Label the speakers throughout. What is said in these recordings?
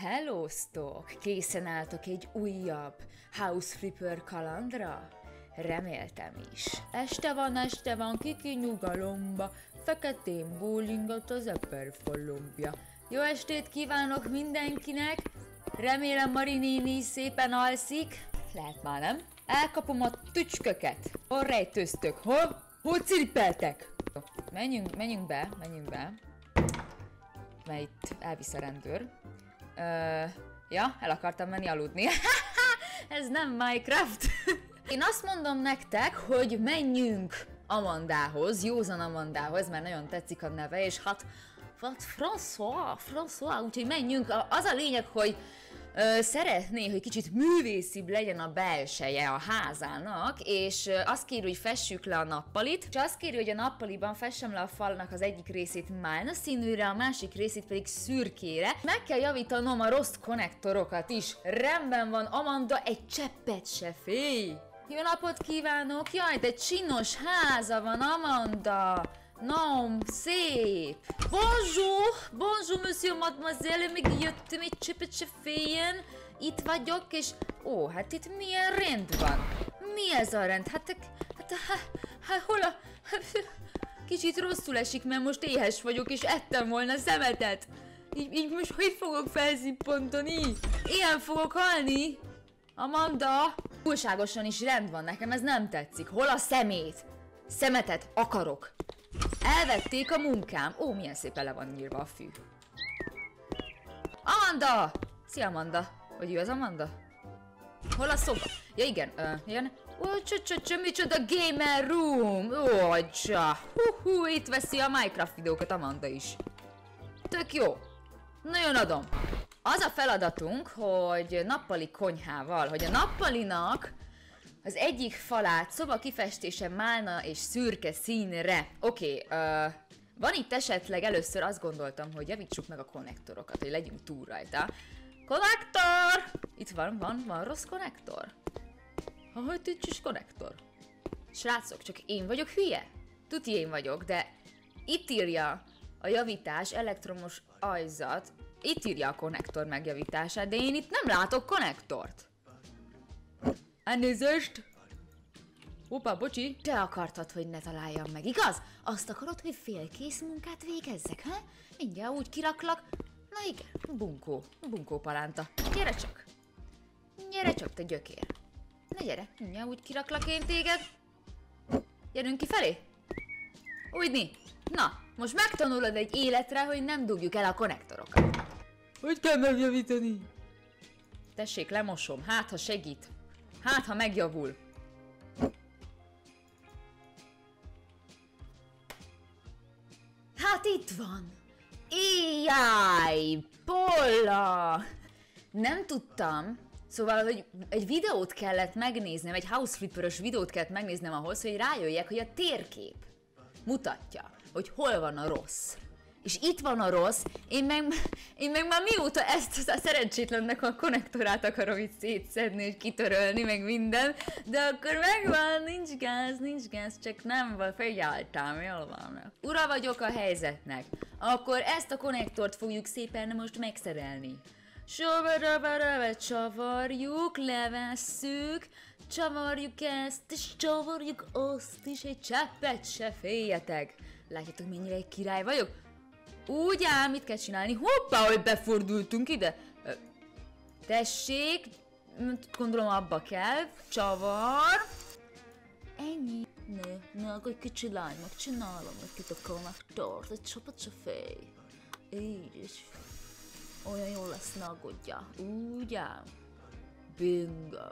Speaker 1: Hellóztok! Készen álltok egy újabb House Flipper kalandra? Reméltem is. Este van, este van, kiki nyugalomba, feketén bólingat az eper falombja. Jó estét kívánok mindenkinek! Remélem Mari néni szépen alszik. Lehet már nem? Elkapom a tücsköket. Hol rejtőztök? Hol? Hol ciripeltek? Menjünk, menjünk be, menjünk be. Mert itt elvisz a rendőr. Ö, ja, el akartam menni aludni. Ez nem Minecraft. Én azt mondom nektek, hogy menjünk Amandához, Józan Amandához, mert nagyon tetszik a neve, és hát, hát François, François, úgyhogy menjünk. Az a lényeg, hogy Ö, szeretné, hogy kicsit művészibb legyen a belseje a házának, és azt kéri, hogy fessük le a nappalit, és azt kéri, hogy a nappaliban fessem le a falnak az egyik részét málna színűre, a másik részét pedig szürkére. Meg kell javítanom a rossz konnektorokat is. Rendben van, Amanda, egy cseppet se félj! Jó napot kívánok! Jaj, de csinos háza van, Amanda! No, szép! Bonjour! Bonjour, monsieur, mademoiselle, még jöttem egy csipet se féljen. Itt vagyok, és... Ó, hát itt milyen rend van? Mi ez a rend? Hát, hát, hát, hát hol a... Kicsit rosszul esik, mert most éhes vagyok, és ettem volna szemetet. Így, így most hogy fogok felszippantani? Ilyen fogok halni? Amanda? Túlságosan is rend van nekem, ez nem tetszik. Hol a szemét? Szemetet akarok. Elvették a munkám. Ó, milyen szépen le van nyírva a fű. Amanda! Szia, Amanda. Hogy ő az Amanda? Hol a szoba? Ja, igen. Uh, igen. Ó, csö, micsoda gamer room. Ó, csa. Hú, hú, itt veszi a Minecraft videókat Amanda is. Tök jó. Nagyon adom. Az a feladatunk, hogy nappali konyhával, hogy a nappalinak az egyik falát szoba kifestése málna és szürke színre. Oké, okay, uh, van itt esetleg először azt gondoltam, hogy javítsuk meg a konnektorokat, hogy legyünk túl rajta. Konnektor! Itt van, van, van rossz konnektor? Hogy itt is konnektor? Srácok, csak én vagyok hülye? Tuti én vagyok, de itt írja a javítás elektromos ajzat, itt írja a konnektor megjavítását, de én itt nem látok konnektort. Elnézést! Hoppá, bocsi! Te akartad, hogy ne találjam meg, igaz? Azt akarod, hogy félkész munkát végezzek, ha? Mindjárt úgy kiraklak. Na igen, bunkó, bunkó palánta. Gyere csak! Gyere csak, te gyökér! Na gyere, mindjárt úgy kiraklak én téged. Gyerünk kifelé? Úgyni! Na, most megtanulod egy életre, hogy nem dugjuk el a konnektorokat. Hogy kell megjavítani? Tessék, lemosom, hát ha segít. Hát, ha megjavul. Hát itt van. Éjjáj, Polla! Nem tudtam, Szóval, hogy egy videót kellett megnéznem, egy house flipperos videót kellett megnéznem ahhoz, hogy rájöjjek, hogy a térkép mutatja, hogy hol van a rossz és itt van a rossz, én meg, én meg már mióta ezt a szerencsétlennek a konnektorát akarom itt szétszedni és kitörölni, meg minden, de akkor megvan, nincs gáz, nincs gáz, csak nem van, figyeltem, jól van. Ura vagyok a helyzetnek, akkor ezt a konnektort fogjuk szépen most megszerelni. Sobarabarabe csavarjuk, levesszük, csavarjuk ezt, és csavarjuk azt is, egy cseppet se féljetek. Látjátok, mennyire egy király vagyok? Úgy ám, mit kell csinálni? Hoppá, hogy befordultunk ide. Tessék, gondolom abba kell. Csavar. Ennyi. Ne, ne, egy kicsi lány, megcsinálom itt a konnektort, egy csapat se félj. Így is. Olyan jól lesz, ne aggódja. Úgy ám. Bingo.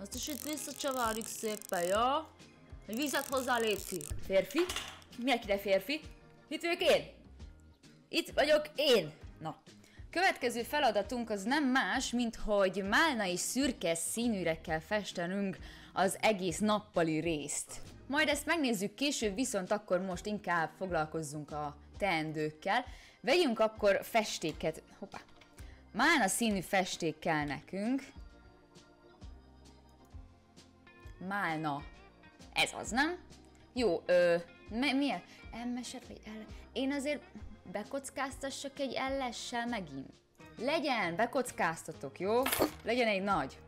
Speaker 1: Azt is itt visszacsavarjuk szépen, jó? Egy vizet hozzá, Léci. Férfi? Miért ide férfi? Vagyok én? Itt vagyok én! Na, következő feladatunk az nem más, mint hogy málna és szürke színűre kell festenünk az egész nappali részt. Majd ezt megnézzük később, viszont akkor most inkább foglalkozzunk a teendőkkel. Vegyünk akkor festéket. Hoppá. Málna színű festék kell nekünk. Málna. Ez az, nem? Jó, ö, mi, milyen? MS-et vagy L? Én azért bekockáztassak egy ellessel megint? Legyen, bekockáztatok, jó? Legyen egy nagy.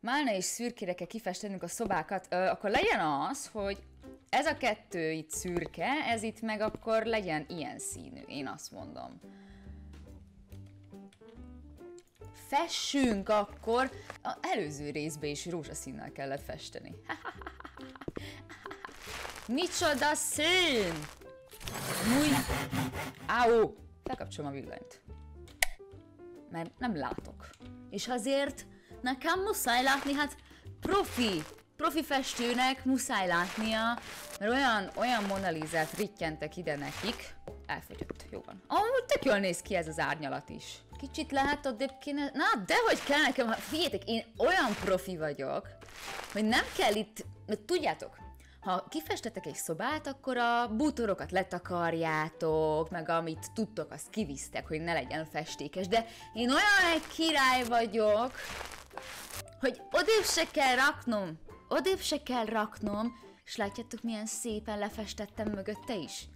Speaker 1: Málna és szürkére kell festeznünk a szobákat, ö, akkor legyen az, hogy ez a kettő itt szürke, ez itt meg akkor legyen ilyen színű, én azt mondom. Fessünk akkor! A előző részbe is rózsaszínnel kellett festeni. Micsoda szín! Múj! Áó! Bekapcsolom a villanyt. Mert nem látok. És azért nekem muszáj látni, hát profi, profi festőnek muszáj látnia, mert olyan, olyan monalizát rittyentek ide nekik. Elfogyott, jó van. Amúgy tök jól néz ki ez az árnyalat is. Kicsit lehet odébb kéne... Na, dehogy kell nekem, figyeljetek, én olyan profi vagyok, hogy nem kell itt... Mert tudjátok, ha kifestetek egy szobát, akkor a bútorokat letakarjátok, meg amit tudtok, azt kivisztek, hogy ne legyen festékes, de én olyan egy király vagyok, hogy odébb se kell raknom, odébb se kell raknom, és látjátok milyen szépen lefestettem mögötte is?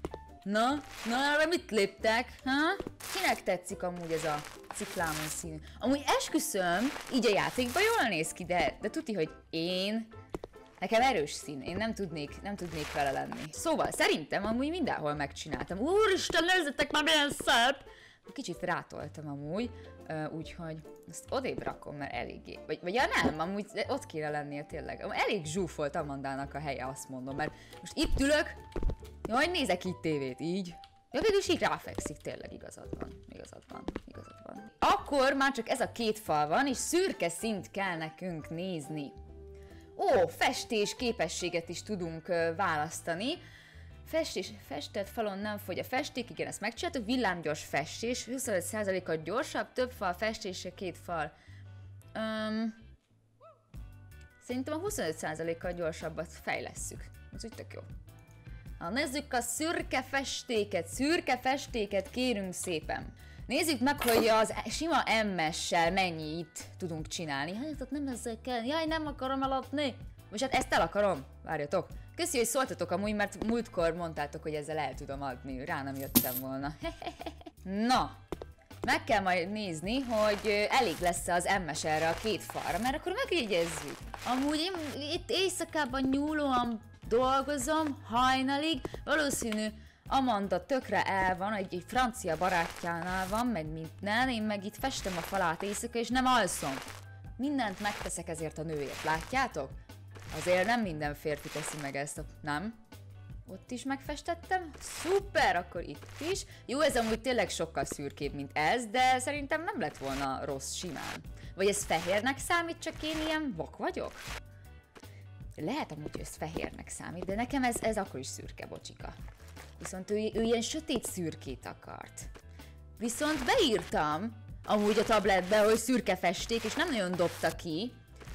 Speaker 1: Na, na erre mit léptek, ha? Kinek tetszik amúgy ez a ciklámon színű? Amúgy esküszöm, így a játékban jól néz ki, de, de tuti, hogy én Nekem erős szín, én nem tudnék, nem tudnék vele lenni. Szóval szerintem amúgy mindenhol megcsináltam. Úristen, nézzetek már milyen szép! Kicsit rátoltam amúgy, úgyhogy ezt odébb rakom, mert eléggé. Vagy, vagy ja nem, amúgy ott kéne lennie tényleg. Elég zsúfolt Amandának a helye, azt mondom, mert most itt ülök, jaj, nézek itt tévét, így. Ja, végülis így ráfekszik, tényleg igazad van, igazad van, igazad van. Akkor már csak ez a két fal van, és szürke szint kell nekünk nézni. Ó, festés képességet is tudunk választani. Festés, festett falon nem fogy a festék, igen, ezt megcsináltuk. Villámgyors festés, 25%-kal gyorsabb, több fal festése, két fal. Um, szerintem a 25%-kal gyorsabbat fejlesszük. Ez úgy tök jó. Na, nézzük a szürke festéket, szürke festéket kérünk szépen. Nézzük meg, hogy az sima MS-sel mennyit tudunk csinálni. Hát nem ezzel kell. Jaj, nem akarom eladni. Most hát ezt el akarom. Várjatok. Köszi, hogy szóltatok amúgy, mert múltkor mondtátok, hogy ezzel el tudom adni. Rá nem jöttem volna. Na, meg kell majd nézni, hogy elég lesz az MS erre a két falra, mert akkor megjegyezzük. Amúgy én itt éjszakában nyúlóan dolgozom, hajnalig, valószínű Amanda tökre el van, egy, egy francia barátjánál van, meg minden, én meg itt festem a falát éjszaka, és nem alszom. Mindent megteszek ezért a nőért, látjátok? Azért nem minden férfi teszi meg ezt a... Nem? Ott is megfestettem? Szuper, akkor itt is. Jó, ez amúgy tényleg sokkal szürkébb, mint ez, de szerintem nem lett volna rossz simán. Vagy ez fehérnek számít, csak én ilyen vak vagyok? Lehet amúgy, hogy ez fehérnek számít, de nekem ez, ez akkor is szürke, bocsika. Viszont ő, ő ilyen sötét szürkét akart. Viszont beírtam amúgy a tabletbe, hogy szürke festék, és nem nagyon dobta ki.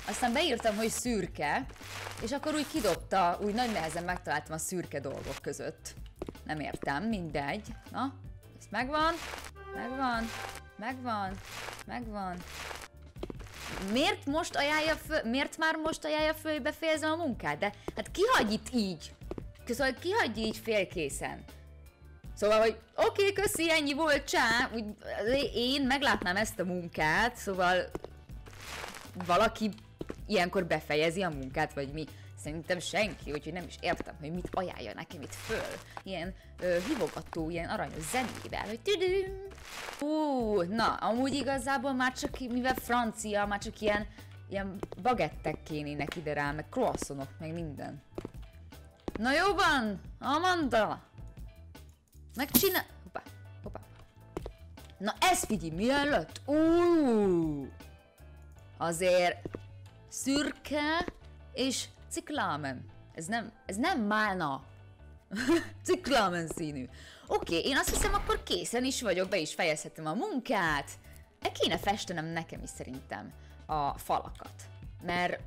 Speaker 1: Aztán beírtam, hogy szürke, és akkor úgy kidobta, úgy nagy nehezen megtaláltam a szürke dolgok között. Nem értem, mindegy. Na, ez megvan, megvan, megvan, megvan. Miért most ajánlja föl, miért már most ajánlja föl, hogy befejezem a munkát? De hát ki hagy itt így? Szóval kihagyja így félkészen. Szóval, hogy oké, okay, köszi, ennyi volt, csá, úgy, én meglátnám ezt a munkát, szóval valaki ilyenkor befejezi a munkát, vagy mi. Szerintem senki, úgyhogy nem is értem, hogy mit ajánlja nekem itt föl. Ilyen ö, hivogató, ilyen aranyos zenével, hogy tüdüm. Ú, na, amúgy igazából már csak, mivel francia, már csak ilyen, ilyen bagettek kénének ide rá, meg croissonok, meg minden. Na jó van, Amanda! Megcsinál... Hoppá, hoppá. Na ez figyelj, mielőtt... Úúúú! Azért szürke és ciklámen. Ez nem, ez nem málna. ciklámen színű. Oké, okay, én azt hiszem, akkor készen is vagyok, be is fejezhetem a munkát. E kéne festenem nekem is szerintem a falakat. Mert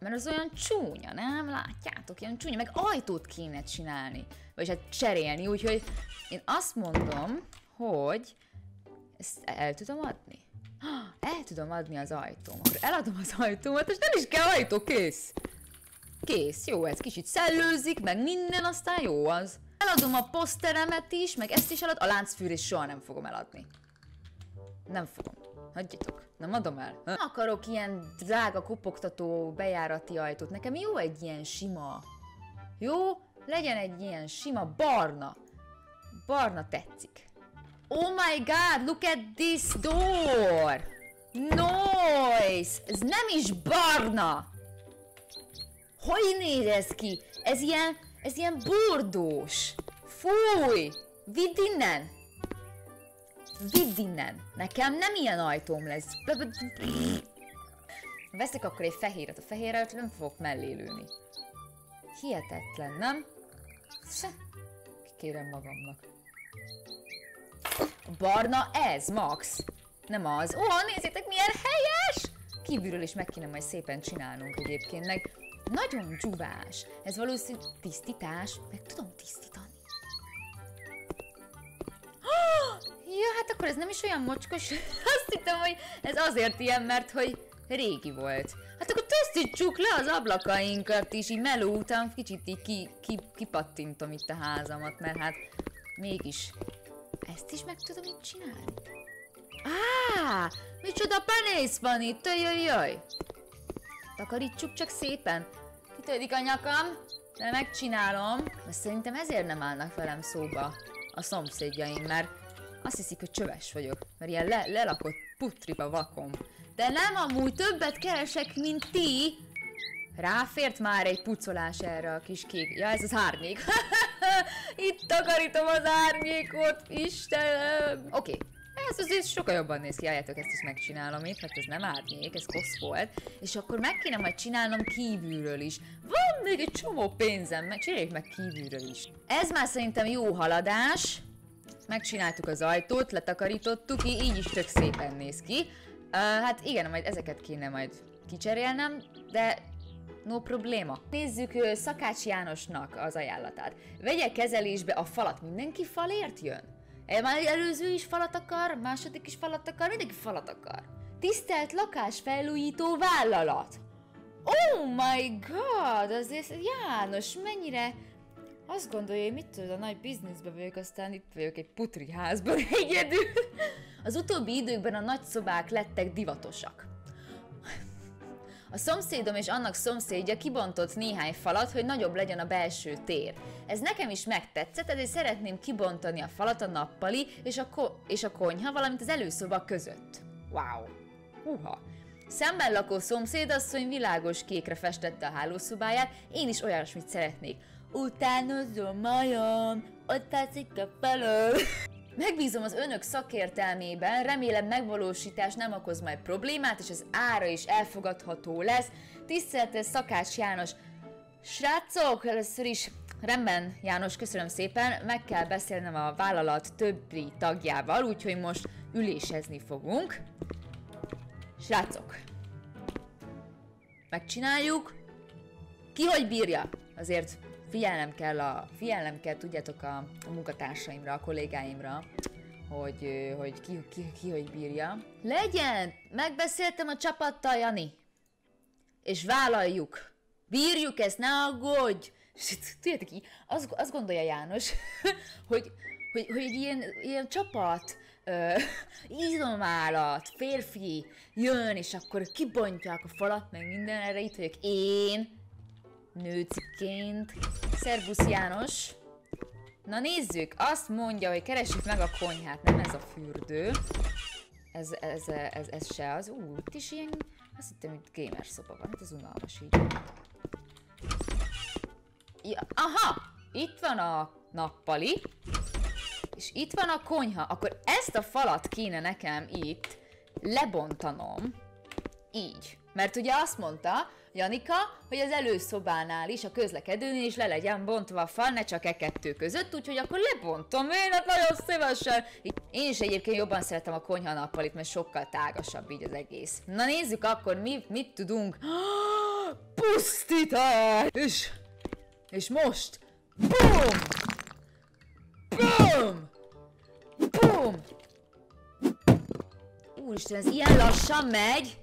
Speaker 1: mert az olyan csúnya, nem? Látjátok, ilyen csúnya, meg ajtót kéne csinálni, vagy hát cserélni, úgyhogy én azt mondom, hogy ezt el tudom adni. El tudom adni az ajtóm. Akkor eladom az ajtómat, és nem is kell ajtó, kész. Kész, jó, ez kicsit szellőzik, meg minden, aztán jó az. Eladom a poszteremet is, meg ezt is elad, a láncfűrést soha nem fogom eladni. Nem fogom. Hagyjatok. Nem adom el. Nem akarok ilyen drága kopogtató bejárati ajtót. Nekem jó egy ilyen sima. Jó? Legyen egy ilyen sima barna. Barna tetszik. Oh my god, look at this door! Noise! Ez nem is barna! Hogy néz ki? Ez ilyen, ez ilyen bordós. Fúj! Vidd innen! Vidd innen! Nekem nem ilyen ajtóm lesz. Veszek akkor egy fehéret. A fehérret nem fogok mellé lőni. Hihetetlen, nem? Se. Kikérem magamnak. Barna ez, Max. Nem az. Ó, nézzétek milyen helyes! Kívülről is meg kéne majd szépen csinálnunk egyébként, meg nagyon csúvás. Ez valószínű tisztítás. Meg tudom tisztítani. Ja, hát akkor ez nem is olyan mocskos. Azt hittem, hogy ez azért ilyen, mert hogy régi volt. Hát akkor tisztítsuk le az ablakainkat is, így meló után kicsit így ki, ki, kipattintom itt a házamat, mert hát mégis ezt is meg tudom itt csinálni. Á, micsoda penész van itt, jaj, jaj. Takarítsuk csak szépen. Kitörik a nyakam, de megcsinálom. De szerintem ezért nem állnak velem szóba a szomszédjaim, mert azt hiszik, hogy csöves vagyok, mert ilyen le, lelakott putriba vakom. De nem amúgy többet keresek, mint ti. Ráfért már egy pucolás erre a kis kék. Ja, ez az árnyék. Itt takarítom az árnyékot, Istenem. Oké, okay. Ez azért sokkal jobban néz ki, álljátok, ezt is megcsinálom itt, mert ez nem árnyék, ez kosz volt. És akkor meg kéne majd csinálnom kívülről is. Van még egy csomó pénzem, csináljuk meg kívülről is. Ez már szerintem jó haladás. Megcsináltuk az ajtót, letakarítottuk, így is tök szépen néz ki. Uh, hát igen, majd ezeket kéne majd kicserélnem, de no probléma. Nézzük uh, Szakács Jánosnak az ajánlatát. Vegye kezelésbe a falat, mindenki falért jön? Már előző is falat akar, második is falat akar, mindenki falat akar. Tisztelt lakásfelújító vállalat! Oh my god, azért János, mennyire... Azt gondolja, hogy mit tudod, a nagy bizniszbe vagyok, aztán itt vagyok egy putri házban egyedül. Az utóbbi időkben a nagy szobák lettek divatosak. A szomszédom és annak szomszédja kibontott néhány falat, hogy nagyobb legyen a belső tér. Ez nekem is megtetszett, ezért szeretném kibontani a falat a nappali és a, ko- és a konyha, valamint az előszoba között. Wow! Uha! Szemben lakó szomszédasszony világos kékre festette a hálószobáját, én is olyasmit szeretnék. Utánozom majom, ott tetszik a felől. Megbízom az önök szakértelmében, remélem megvalósítás nem okoz majd problémát, és az ára is elfogadható lesz. Tiszteletes Szakács János, Srácok, először is rendben, János, köszönöm szépen, meg kell beszélnem a vállalat többi tagjával, úgyhogy most ülésezni fogunk. Srácok, megcsináljuk. Ki hogy bírja? Azért figyelnem kell, a, figyelnem kell, tudjátok, a, a munkatársaimra, a kollégáimra, hogy, hogy ki, ki, ki hogy bírja. Legyen! Megbeszéltem a csapattal, Jani. És vállaljuk. Bírjuk ezt, ne aggódj! Tudjátok így, azt, azt gondolja János, hogy, hogy, hogy ilyen, ilyen csapat, uh, izomállat, férfi jön, és akkor kibontják a falat, meg minden, erre itt vagyok én, nőciként. Szervusz János! Na nézzük, azt mondja, hogy keressük meg a konyhát, nem ez a fürdő. Ez, ez, ez, ez se az. Ú, itt is ilyen, azt hittem, hogy gamer szoba van, hát ez unalmas így. Ja, aha! Itt van a nappali, és itt van a konyha. Akkor ezt a falat kéne nekem itt lebontanom. Így. Mert ugye azt mondta, Janika, hogy az előszobánál is, a közlekedőn is le legyen bontva a fal, ne csak e kettő között, úgyhogy akkor lebontom én, hát nagyon szívesen. Én is egyébként jobban szeretem a konyha nappalit, mert sokkal tágasabb így az egész. Na nézzük akkor, mi, mit tudunk. Pusztítás! És, és most, BOOM! BOOM! BOOM! Úristen, ez ilyen lassan megy!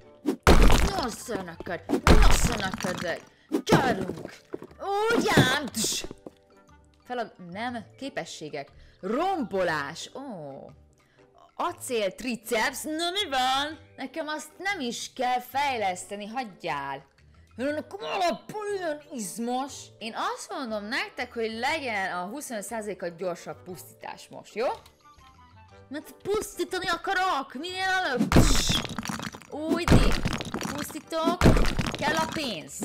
Speaker 1: Nosza neked! Nosza neked! Gyerünk! Ugyan! Felad... Nem, képességek. Rombolás! Ó! Acél triceps? Na mi van? Nekem azt nem is kell fejleszteni, hagyjál. Alapból olyan izmos. Én azt mondom nektek, hogy legyen a 25%-a gyorsabb pusztítás most, jó? Mert pusztítani akarok, minél előbb. Új pusztítok, kell a pénz.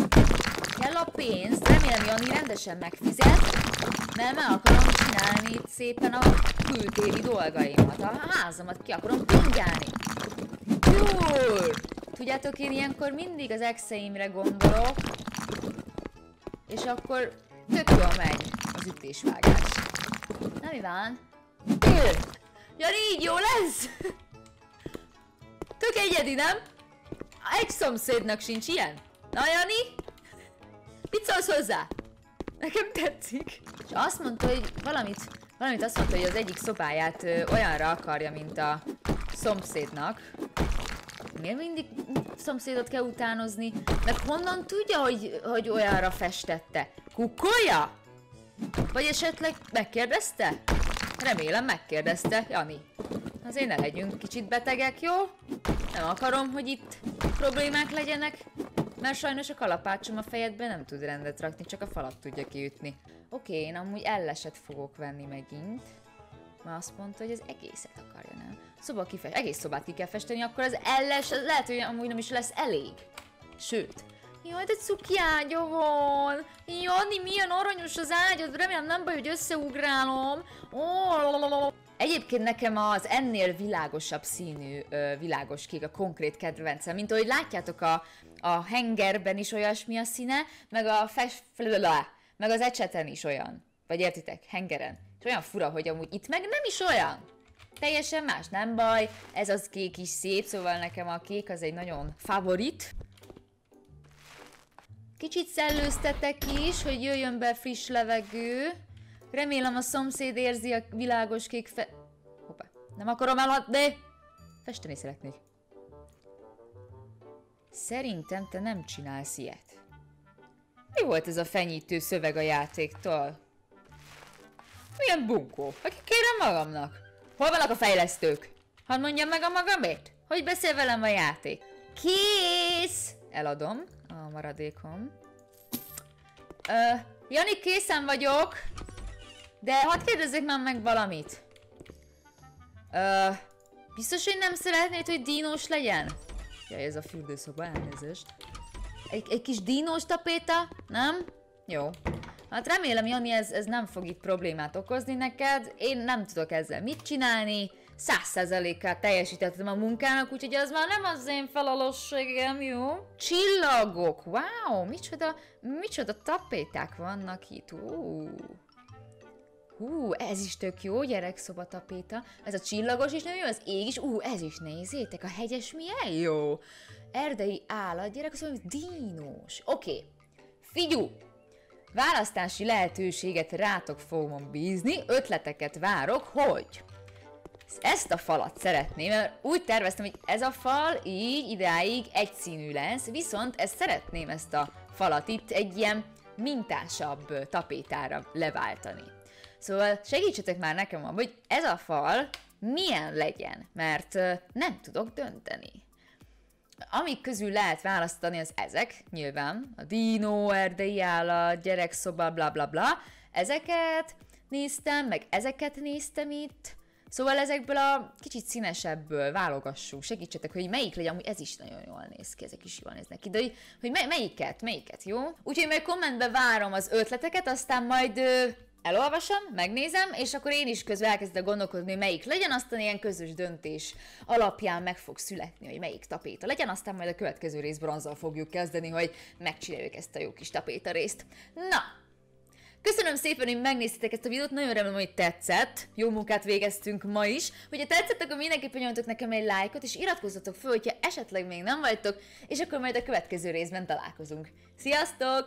Speaker 1: Kell a pénz, remélem Jani rendesen megfizet, mert meg akarom csinálni itt szépen a kültéri dolgaimat, a házamat ki akarom pingálni. Jó! Tudjátok, én ilyenkor mindig az exeimre gondolok, és akkor tök jól megy az ütésvágás. Na mi van? Jani, így jó lesz? Tök egyedi, nem? Egy szomszédnak sincs ilyen. Na, Jani? Mit szólsz hozzá? Nekem tetszik. És azt mondta, hogy valamit, valamit azt mondta, hogy az egyik szobáját ö, olyanra akarja, mint a szomszédnak. Miért mindig szomszédot kell utánozni? Meg honnan tudja, hogy, hogy olyanra festette? Kukolja? Vagy esetleg megkérdezte? Remélem megkérdezte, Jani. Azért ne legyünk kicsit betegek, jó? Nem akarom, hogy itt problémák legyenek, mert sajnos a kalapácsom a fejedben nem tud rendet rakni, csak a falat tudja kiütni. Oké, én amúgy elleset fogok venni megint. Már azt mondta, hogy az egészet akarja, nem? Szoba kifest, egész szobát ki kell festeni, akkor az elles, az lehet, hogy amúgy nem is lesz elég. Sőt, Jaj, de cuki ágya van! Jani, milyen aranyos az ágyad! Remélem nem baj, hogy összeugrálom! Oh, Egyébként nekem az ennél világosabb színű ö, világos kék a konkrét kedvencem, mint ahogy látjátok a, a hengerben is olyasmi a színe, meg a fes... meg az ecseten is olyan. Vagy értitek? Hengeren. És olyan fura, hogy amúgy itt meg nem is olyan. Teljesen más, nem baj, ez az kék is szép, szóval nekem a kék az egy nagyon favorit. Kicsit szellőztetek is, hogy jöjjön be friss levegő. Remélem a szomszéd érzi a világos kék fe... Hoppá, nem akarom eladni! Festeni szeretnék. Szerintem te nem csinálsz ilyet. Mi volt ez a fenyítő szöveg a játéktól? Milyen bunkó? Aki kérem magamnak? Hol vannak a fejlesztők? Hadd mondjam meg a magamét? Hogy beszél velem a játék? Kész! Eladom a maradékom. Ö, Jani, készen vagyok, de hadd kérdezzek már meg valamit. Ö, biztos, hogy nem szeretnéd, hogy dínos legyen? Ja, ez a fürdőszoba, elnézést. Egy, egy kis dínos tapéta, nem? Jó. Hát remélem, Jani, ez, ez nem fog itt problémát okozni neked. Én nem tudok ezzel mit csinálni száz százalékát teljesítettem a munkának, úgyhogy az már nem az én felelősségem, jó? Csillagok, wow, micsoda, micsoda tapéták vannak itt, ú. Hú, ez is tök jó, gyerekszoba tapéta. Ez a csillagos is nagyon jó, az ég is, ú, ez is nézzétek, a hegyes milyen jó. Erdei állat, gyerek, szóval dínos. Oké, okay. figyú, választási lehetőséget rátok fogom bízni, ötleteket várok, hogy ezt a falat szeretném, mert úgy terveztem, hogy ez a fal így idáig egyszínű lesz, viszont ezt szeretném ezt a falat itt egy ilyen mintásabb tapétára leváltani. Szóval segítsetek már nekem hogy ez a fal milyen legyen, mert nem tudok dönteni. Amik közül lehet választani, az ezek, nyilván, a dino, erdei állat, gyerekszoba, bla bla bla, ezeket néztem, meg ezeket néztem itt, Szóval ezekből a kicsit színesebből válogassunk, segítsetek, hogy melyik legyen, amúgy ez is nagyon jól néz ki, ezek is jól néznek ki, de hogy, hogy mely, melyiket, melyiket, jó? Úgyhogy majd kommentbe várom az ötleteket, aztán majd elolvasom, megnézem, és akkor én is közben elkezdek gondolkodni, melyik legyen, aztán ilyen közös döntés alapján meg fog születni, hogy melyik tapéta legyen, aztán majd a következő rész bronzal fogjuk kezdeni, hogy megcsináljuk ezt a jó kis tapéta részt. Na, Köszönöm szépen, hogy megnéztétek ezt a videót, nagyon remélem, hogy tetszett. Jó munkát végeztünk ma is. Hogyha tetszett, akkor mindenképpen nyomjatok nekem egy lájkot, és iratkozzatok föl, hogyha esetleg még nem vagytok, és akkor majd a következő részben találkozunk. Sziasztok!